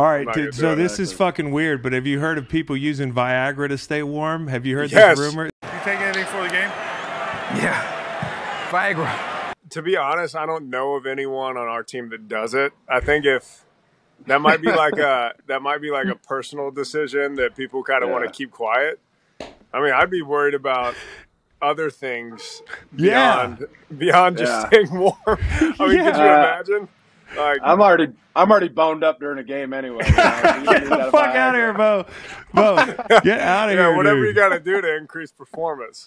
All right, dude, so do it, this is fucking weird, but have you heard of people using Viagra to stay warm? Have you heard Yes. this rumor? You take anything for the game? Yeah. Viagra. To be honest, I don't know of anyone on our team that does it. I think if that might be like a that might be like a personal decision that people kind of want to keep quiet. I mean, I'd be worried about other things Yeah. beyond beyond just Yeah. staying warm. I mean, could you Yeah. imagine? Like, I'm already I'm already boned up during a game anyway. you know, so you don't Get the fuck out of here, Bo. Bo, get out of yeah, here, whatever dude. you got to do to increase performance.